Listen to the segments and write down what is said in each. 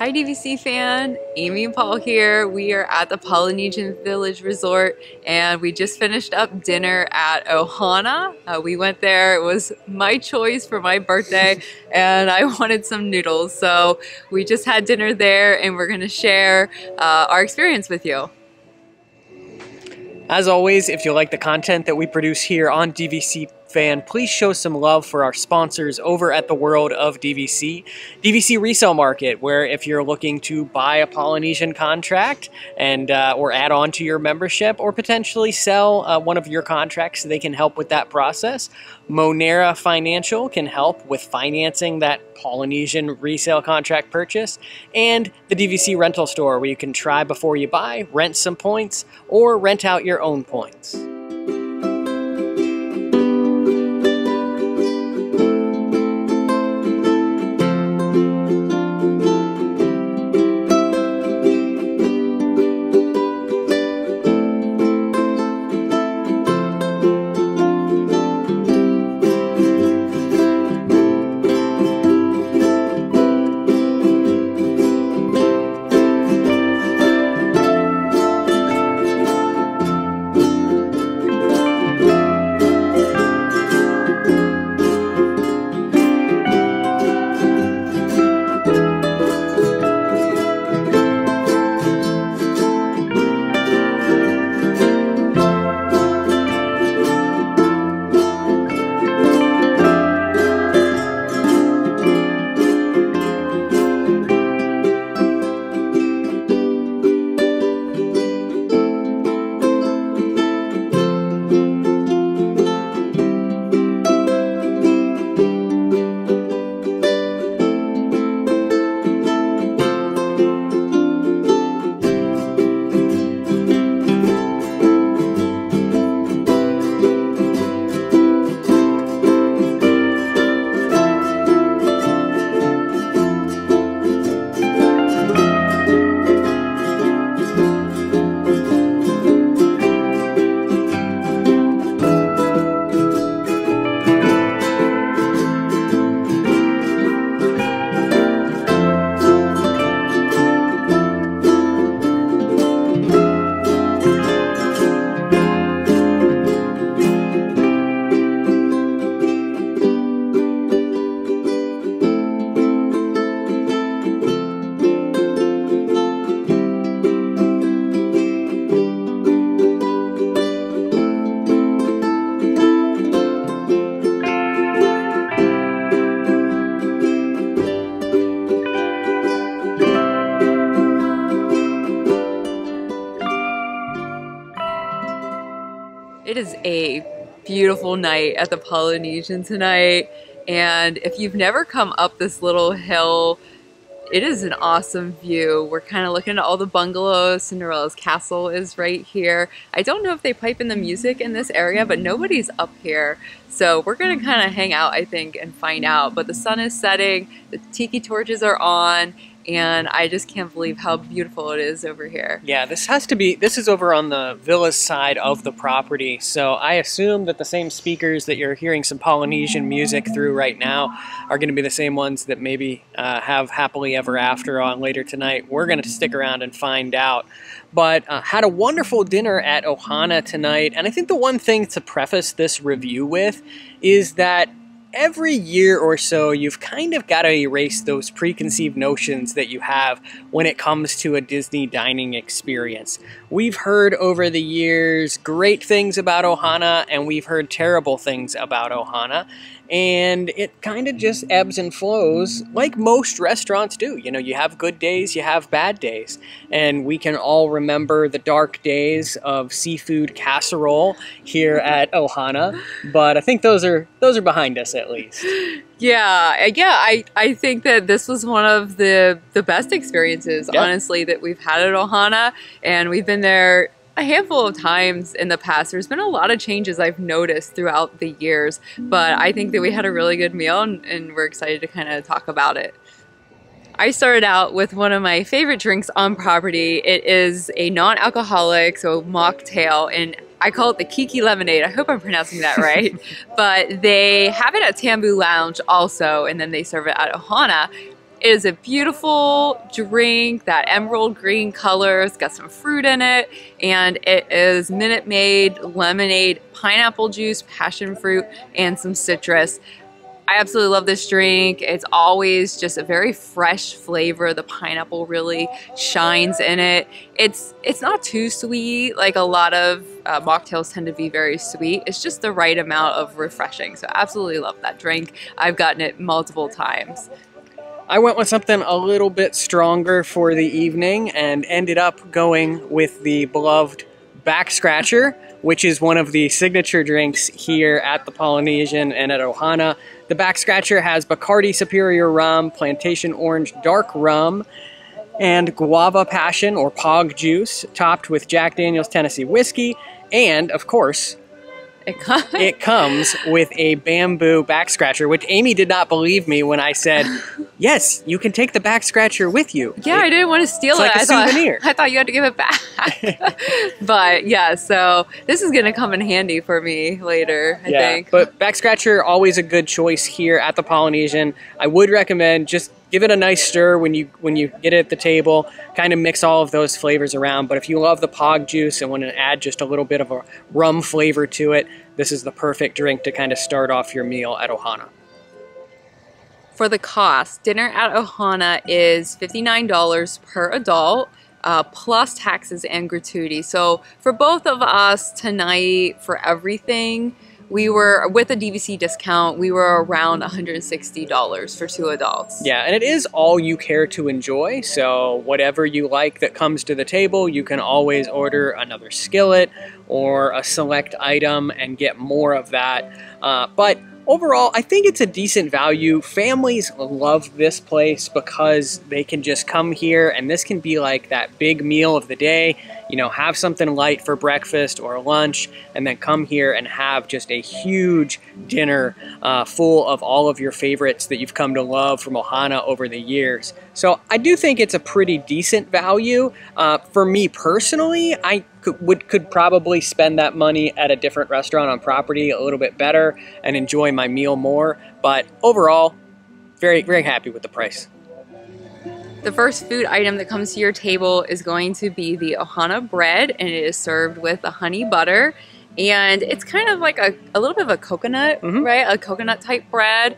Hi DVC fan, Amy and Paul here. We are at the Polynesian Village Resort and we just finished up dinner at Ohana. Uh, we went there, it was my choice for my birthday and I wanted some noodles. So we just had dinner there and we're gonna share uh, our experience with you. As always, if you like the content that we produce here on DVC fan, please show some love for our sponsors over at the World of DVC. DVC Resale Market, where if you're looking to buy a Polynesian contract and uh, or add on to your membership or potentially sell uh, one of your contracts, they can help with that process. Monera Financial can help with financing that Polynesian resale contract purchase. And the DVC Rental Store, where you can try before you buy, rent some points, or rent out your own points. A beautiful night at the Polynesian tonight. And if you've never come up this little hill, it is an awesome view. We're kind of looking at all the bungalows. Cinderella's castle is right here. I don't know if they pipe in the music in this area, but nobody's up here. So we're gonna kind of hang out, I think, and find out. But the sun is setting, the tiki torches are on, and I just can't believe how beautiful it is over here. Yeah, this has to be, this is over on the villa side of the property, so I assume that the same speakers that you're hearing some Polynesian music through right now are going to be the same ones that maybe uh, have Happily Ever After on later tonight. We're going to stick around and find out. But uh, had a wonderful dinner at Ohana tonight, and I think the one thing to preface this review with is that every year or so, you've kind of got to erase those preconceived notions that you have when it comes to a Disney dining experience. We've heard over the years great things about Ohana, and we've heard terrible things about Ohana and it kind of just ebbs and flows like most restaurants do. You know, you have good days, you have bad days, and we can all remember the dark days of seafood casserole here mm-hmm. at Ohana, but I think those are those are behind us at least. Yeah, uh, yeah, I, I think that this was one of the the best experiences, Yeah. honestly, that we've had at Ohana, and we've been there a handful of times in the past. There's been a lot of changes I've noticed throughout the years, but I think that we had a really good meal, and, and we're excited to kind of talk about it. I started out with one of my favorite drinks on property. It is a non-alcoholic, so mocktail, and I call it the Kiki Lemonade. I hope I'm pronouncing that right. but they have it at Tambu Lounge also, and then they serve it at Ohana. It is a beautiful drink, that emerald green color. It's got some fruit in it, and it is Minute Maid lemonade, pineapple juice, passion fruit, and some citrus. I absolutely love this drink. It's always just a very fresh flavor. The pineapple really shines in it. It's it's not too sweet like a lot of uh, mocktails tend to be very sweet. It's just the right amount of refreshing. So absolutely love that drink. I've gotten it multiple times. I went with something a little bit stronger for the evening and ended up going with the beloved back scratcher, which is one of the signature drinks here at the Polynesian and at Ohana. The back scratcher has Bacardi Superior Rum, Plantation Orange Dark Rum, and Guava Passion or Pog Juice, topped with Jack Daniels Tennessee Whiskey, and of course, It, com- it comes with a bamboo back scratcher, which Amy did not believe me when I said, yes, you can take the back scratcher with you. Yeah, I didn't want to steal It's it. like a I thought, souvenir. I thought you had to give it back. but yeah, so this is gonna come in handy for me later. I yeah, think. but back scratcher always a good choice here at the Polynesian. I would recommend just give it a nice stir when you when you get it at the table. Kind of mix all of those flavors around. But if you love the Pog juice and want to add just a little bit of a rum flavor to it, this is the perfect drink to kind of start off your meal at Ohana. for the cost, dinner at Ohana is $59 per adult. Uh, plus taxes and gratuity. So for both of us tonight, for everything, we were with a DVC discount. We were around $160 for two adults. Yeah, and it is all you care to enjoy. So, whatever you like that comes to the table, you can always order another skillet or a select item and get more of that. Uh, but overall, I think it's a decent value. Families love this place because they can just come here and this can be like that big meal of the day. You know, have something light for breakfast or lunch, and then come here and have just a huge dinner uh, full of all of your favorites that you've come to love from Ohana over the years. So I do think it's a pretty decent value. Uh, for me personally, I could, would could probably spend that money at a different restaurant on property a little bit better and enjoy my meal more. But overall, very very happy with the price. The first food item that comes to your table is going to be the Ohana bread, and it is served with a honey butter. And it's kind of like a, a little bit of a coconut, Mhm. right? A coconut type bread.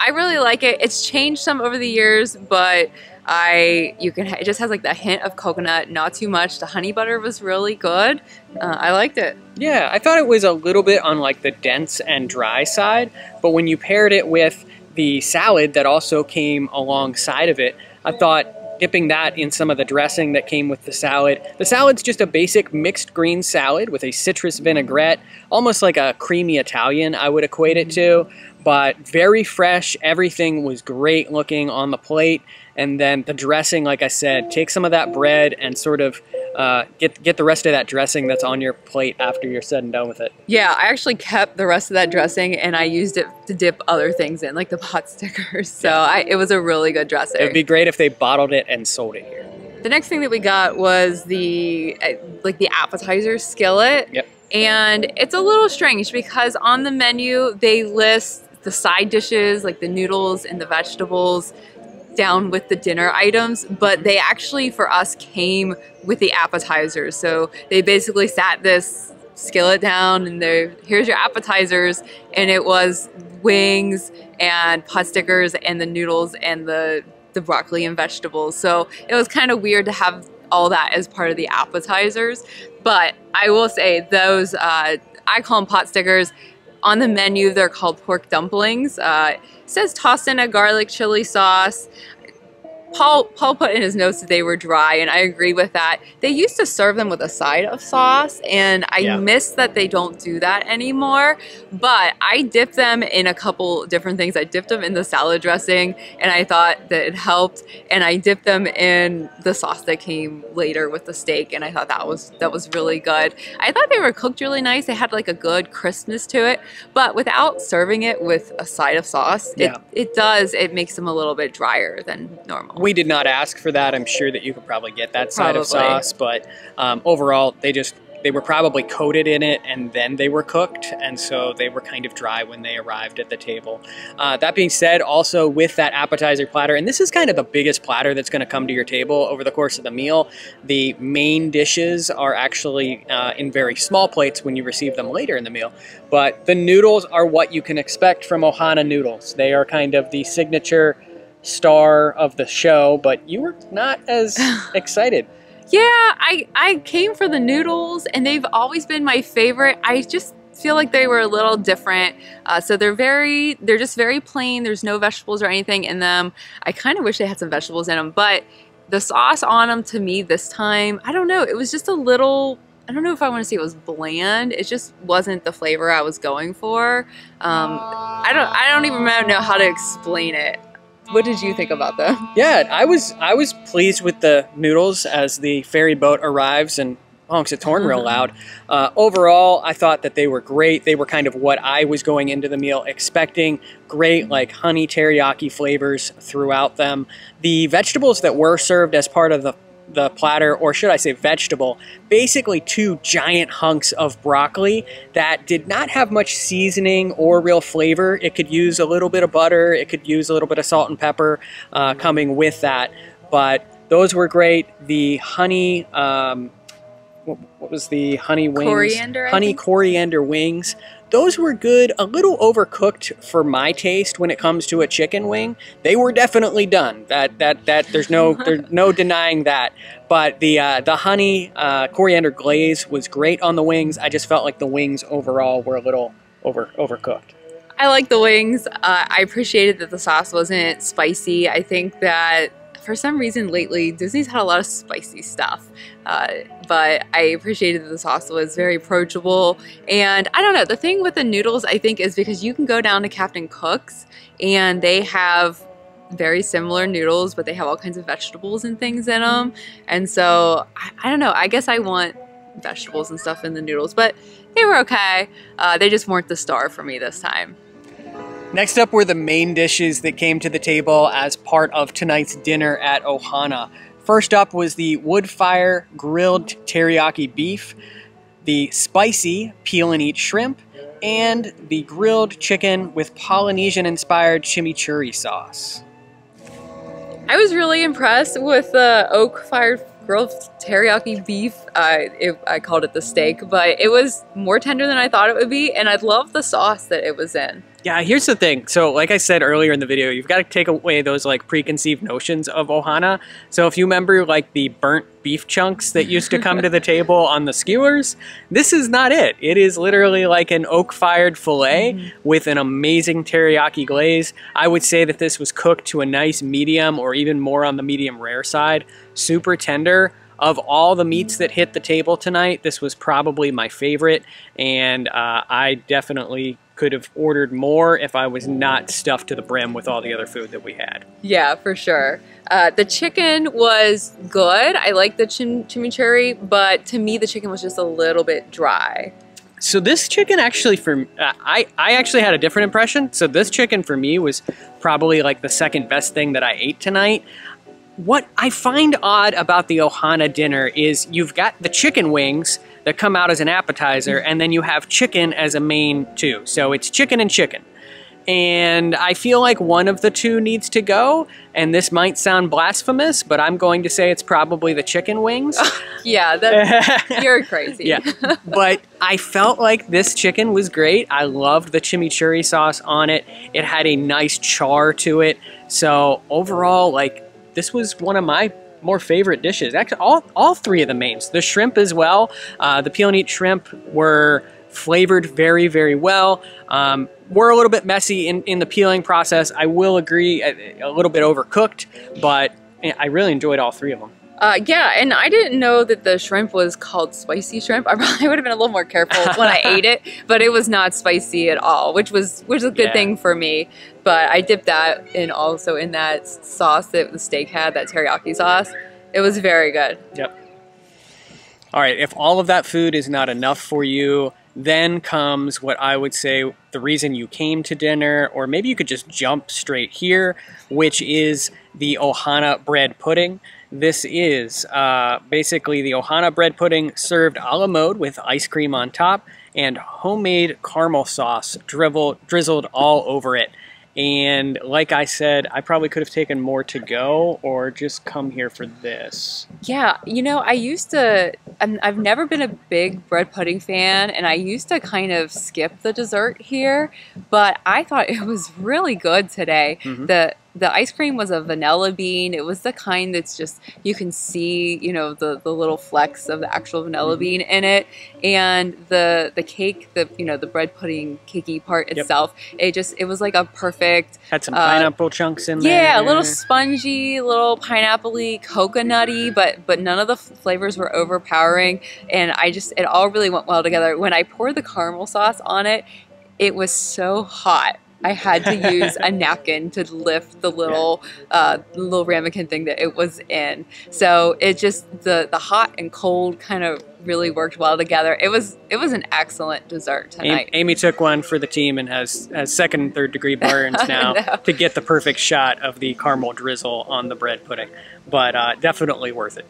I really like it. It's changed some over the years, but I you can it just has like that hint of coconut, not too much. The honey butter was really good. Uh, I liked it. Yeah, I thought it was a little bit on like the dense and dry side, but when you paired it with the salad that also came alongside of it, I thought dipping that in some of the dressing that came with the salad. The salad's just a basic mixed green salad with a citrus vinaigrette, almost like a creamy Italian, I would equate it to, but very fresh. Everything was great looking on the plate. And then the dressing, like I said, take some of that bread and sort of uh, get get the rest of that dressing that's on your plate after you're said and done with it. Yeah, I actually kept the rest of that dressing and I used it to dip other things in, like the pot stickers. So I, it was a really good dressing. It would be great if they bottled it and sold it here. The next thing that we got was the uh, like the appetizer skillet. Yep. And it's a little strange because on the menu they list the side dishes like the noodles and the vegetables down with the dinner items, but they actually for us came with the appetizers. So they basically sat this skillet down and they here's your appetizers and it was wings and pot stickers and the noodles and the the broccoli and vegetables. So it was kind of weird to have all that as part of the appetizers. But I will say those uh, I call them pot stickers. On the menu, they're called pork dumplings. Uh, says toss in a garlic chili sauce. Paul Paul put in his notes that they were dry, and I agree with that. They used to serve them with a side of sauce, and I Yeah. miss that they don't do that anymore. But I dipped them in a couple different things. I dipped them in the salad dressing, and I thought that it helped. And I dipped them in the sauce that came later with the steak, and I thought that was that was really good. I thought they were cooked really nice. They had like a good crispness to it, but without serving it with a side of sauce, Yeah. it it does it makes them a little bit drier than normal. We did not ask for that. I'm sure that you could probably get that side of sauce, but um, overall, they just they were probably coated in it and then they were cooked, and so they were kind of dry when they arrived at the table. Uh, that being said, also with that appetizer platter, and this is kind of the biggest platter that's going to come to your table over the course of the meal, the main dishes are actually uh, in very small plates when you receive them later in the meal. But the noodles are what you can expect from Ohana noodles. They are kind of the signature star of the show, but you were not as excited. Yeah, I, I came for the noodles and they've always been my favorite. I just feel like they were a little different. Uh, so they're very, they're just very plain. There's no vegetables or anything in them. I kind of wish they had some vegetables in them, but the sauce on them to me this time, I don't know, it was just a little, I don't know if I want to say it was bland. It just wasn't the flavor I was going for. Um, I don't, I don't even know how to explain it. What did you think about them? Yeah, I was I was pleased with the noodles as the ferry boat arrives and honks its horn real loud. Uh, overall, I thought that they were great. They were kind of what I was going into the meal expecting. Great, like honey teriyaki flavors throughout them. The vegetables that were served as part of the the platter, or should I say vegetable, basically two giant hunks of broccoli that did not have much seasoning or real flavor. It could use a little bit of butter, it could use a little bit of salt and pepper uh, coming with that, but those were great. The honey, um, what, what, was the honey wings? Coriander, honey coriander wings those were good, a little overcooked for my taste when it comes to a chicken wing. They were definitely done. That that that there's no there's no denying that. But the uh, the honey uh, coriander glaze was great on the wings. I just felt like the wings overall were a little over overcooked. I like the wings. Uh, I appreciated that the sauce wasn't spicy. I think that for some reason lately, Disney's had a lot of spicy stuff. Uh, but I appreciated that the sauce was very approachable. And I don't know, the thing with the noodles, I think, is because you can go down to Captain Cook's and they have very similar noodles, but they have all kinds of vegetables and things in them. And so, I, I don't know, I guess I want vegetables and stuff in the noodles, but they were okay. Uh, they just weren't the star for me this time. Next up were the main dishes that came to the table as part of tonight's dinner at Ohana. First up was the wood fire grilled teriyaki beef, the spicy peel and eat shrimp, and the grilled chicken with Polynesian inspired chimichurri sauce. I was really impressed with the oak fired grilled teriyaki beef. Uh, it, I called it the steak, but it was more tender than I thought it would be, and I love the sauce that it was in. Yeah, here's the thing. So, like I said earlier in the video, you've got to take away those like preconceived notions of Ohana. So, if you remember like the burnt beef chunks that used to come to the table on the skewers, this is not it. It is literally like an oak-fired fillet mm. with an amazing teriyaki glaze. I would say that this was cooked to a nice medium or even more on the medium rare side. Super tender of all the meats that hit the table tonight, this was probably my favorite, and uh, I definitely could have ordered more if I was not stuffed to the brim with all the other food that we had. Yeah, for sure. Uh, the chicken was good. I like the chim chimichurri, but to me, the chicken was just a little bit dry. So this chicken actually for uh, I I actually had a different impression. So this chicken for me was probably like the second best thing that I ate tonight. What I find odd about the Ohana dinner is you've got the chicken wings that come out as an appetizer, and then you have chicken as a main too. So it's chicken and chicken. And I feel like one of the two needs to go, and this might sound blasphemous, but I'm going to say it's probably the chicken wings. yeah, you're crazy. yeah, but I felt like this chicken was great. I loved the chimichurri sauce on it. It had a nice char to it. So overall, like this was one of my more favorite dishes. Actually, all, all three of the mains. The shrimp as well. Uh, the peel and eat shrimp were flavored very, very well. Um, were a little bit messy in, in the peeling process. I will agree, a, a little bit overcooked, but I really enjoyed all three of them. Uh, yeah, and I didn't know that the shrimp was called spicy shrimp. I probably would have been a little more careful when I ate it, but it was not spicy at all, which was which was a good yeah. thing for me. But I dipped that in also in that sauce that the steak had, that teriyaki sauce. It was very good. Yep. All right, if all of that food is not enough for you, then comes what I would say the reason you came to dinner, or maybe you could just jump straight here, which is the Ohana bread pudding. This is uh, basically the Ohana bread pudding served a la mode with ice cream on top and homemade caramel sauce drizzled, drizzled all over it. And like I said, I probably could have taken more to go or just come here for this. Yeah, you know, I used to, i have never been a big bread pudding fan, and I used to kind of skip the dessert here, but I thought it was really good today. Mm-hmm. The the ice cream was a vanilla bean. It was the kind that's just you can see, you know, the the little flecks of the actual vanilla mm-hmm. bean in it, and the the cake, the you know the bread pudding cakey part itself. Yep. It just it was like a perfect. Had some pineapple uh, chunks in there. Yeah, a little spongy, little pineappley, coconutty, but but none of the flavors were overpowering, and I just it all really went well together. When I poured the caramel sauce on it, it was so hot I had to use a napkin to lift the little uh, little ramekin thing that it was in. So it just the the hot and cold kind of really worked well together. It was it was an excellent dessert tonight. Amy, Amy took one for the team and has has second and third degree burns now to get the perfect shot of the caramel drizzle on the bread pudding. But uh, definitely worth it.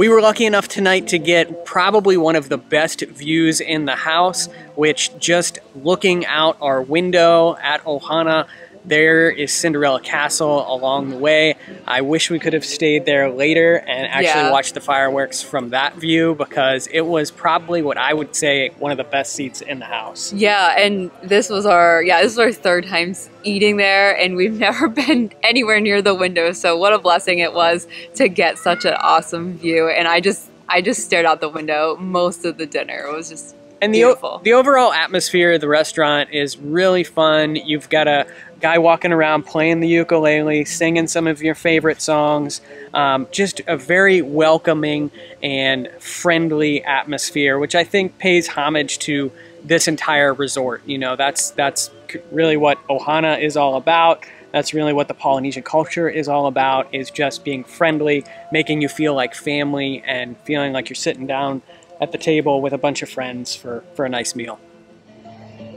We were lucky enough tonight to get probably one of the best views in the house, which just looking out our window at Ohana there is Cinderella Castle along the way. I wish we could have stayed there later and actually yeah. watched the fireworks from that view because it was probably what I would say one of the best seats in the house. Yeah, and this was our yeah, this was our third time eating there and we've never been anywhere near the window. So what a blessing it was to get such an awesome view and I just I just stared out the window most of the dinner. It was just and the the overall atmosphere of the restaurant is really fun. You've got a guy walking around playing the ukulele, singing some of your favorite songs. Um, just a very welcoming and friendly atmosphere, which I think pays homage to this entire resort. You know, that's that's really what Ohana is all about. That's really what the Polynesian culture is all about, is just being friendly, making you feel like family and feeling like you're sitting down at the table with a bunch of friends for, for a nice meal.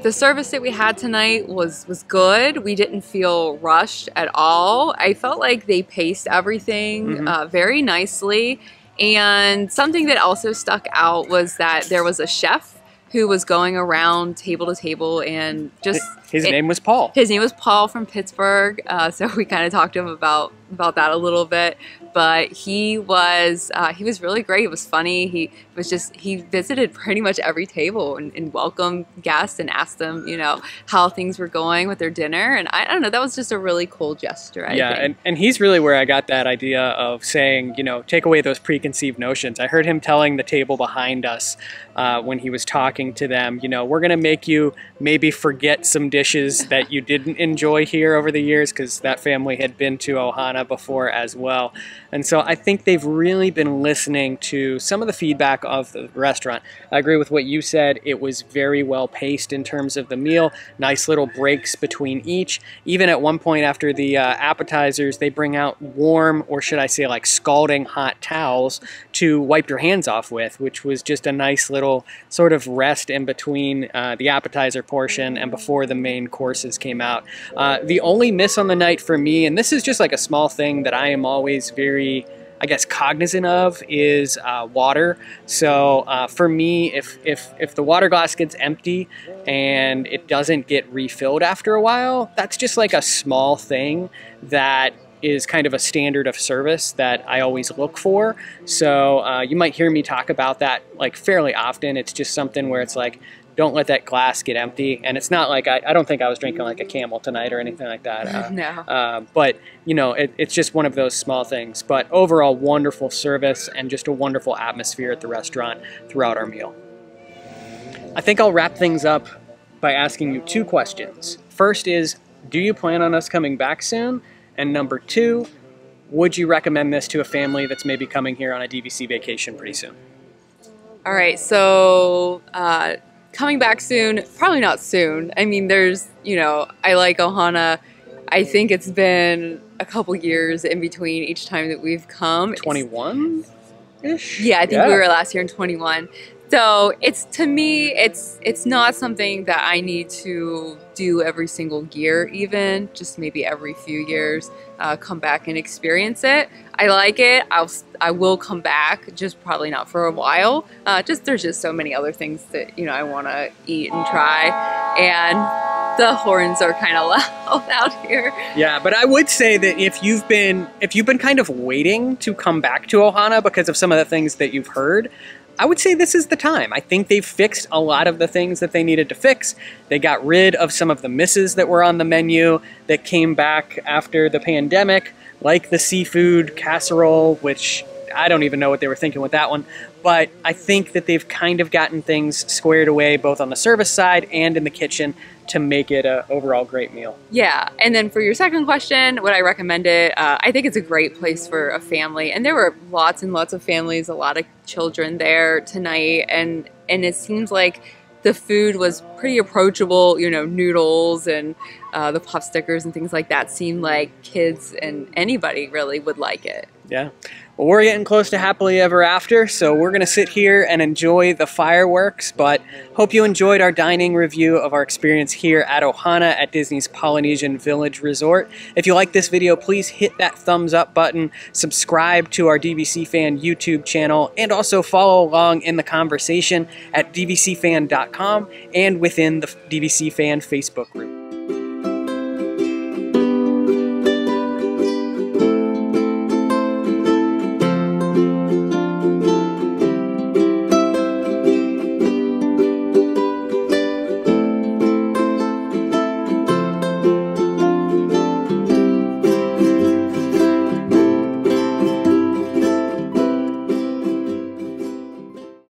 The service that we had tonight was was good. We didn't feel rushed at all. I felt like they paced everything mm-hmm. uh, very nicely. And something that also stuck out was that there was a chef who was going around table to table and just his it, name was Paul. His name was Paul from Pittsburgh. Uh, so we kind of talked to him about about that a little bit. But he was uh, he was really great. It was funny. He was just he visited pretty much every table and, and, welcomed guests and asked them you know how things were going with their dinner. And I, I don't know that was just a really cool gesture. I yeah, think. and and he's really where I got that idea of saying you know take away those preconceived notions. I heard him telling the table behind us uh, when he was talking to them. You know we're gonna make you maybe forget some dishes dishes that you didn't enjoy here over the years because that family had been to Ohana before as well. And so I think they've really been listening to some of the feedback of the restaurant. I agree with what you said. It was very well paced in terms of the meal, nice little breaks between each. Even at one point after the uh, appetizers, they bring out warm, or should I say like scalding hot towels to wipe your hands off with, which was just a nice little sort of rest in between uh, the appetizer portion and before the main courses came out. Uh, the only miss on the night for me, and this is just like a small thing that I am always very I guess cognizant of is uh, water. So uh, for me, if if if the water glass gets empty and it doesn't get refilled after a while, that's just like a small thing that is kind of a standard of service that I always look for. So uh, you might hear me talk about that like fairly often. It's just something where it's like don't let that glass get empty. And it's not like I, I don't think I was drinking like a camel tonight or anything like that. Uh, no. Uh, but, you know, it, it's just one of those small things. But overall, wonderful service and just a wonderful atmosphere at the restaurant throughout our meal. I think I'll wrap things up by asking you two questions. First is, do you plan on us coming back soon? And number two, would you recommend this to a family that's maybe coming here on a DVC vacation pretty soon? All right, so uh, coming back soon, probably not soon. I mean, there's, you know, I like Ohana. I think it's been a couple years in between each time that we've come. 21? Ish? Yeah, I think yeah. we were last year in 21. So it's to me, it's it's not something that I need to do every single year, even just maybe every few years, uh, come back and experience it. I like it. I'll I will come back, just probably not for a while. Uh, just there's just so many other things that you know I want to eat and try, and the horns are kind of loud out here. Yeah, but I would say that if you've been if you've been kind of waiting to come back to Ohana because of some of the things that you've heard, I would say this is the time. I think they've fixed a lot of the things that they needed to fix. They got rid of some of the misses that were on the menu that came back after the pandemic, like the seafood casserole, which I don't even know what they were thinking with that one. But I think that they've kind of gotten things squared away both on the service side and in the kitchen to make it a overall great meal. Yeah, and then for your second question, would I recommend it? Uh, I think it's a great place for a family, and there were lots and lots of families, a lot of children there tonight, and and it seems like the food was pretty approachable. You know, noodles and uh, the puff stickers and things like that seemed like kids and anybody really would like it. Yeah. We're getting close to happily ever after, so we're going to sit here and enjoy the fireworks. But hope you enjoyed our dining review of our experience here at Ohana at Disney's Polynesian Village Resort. If you like this video, please hit that thumbs up button, subscribe to our DVC Fan YouTube channel, and also follow along in the conversation at dvcfan.com and within the DVC Fan Facebook group.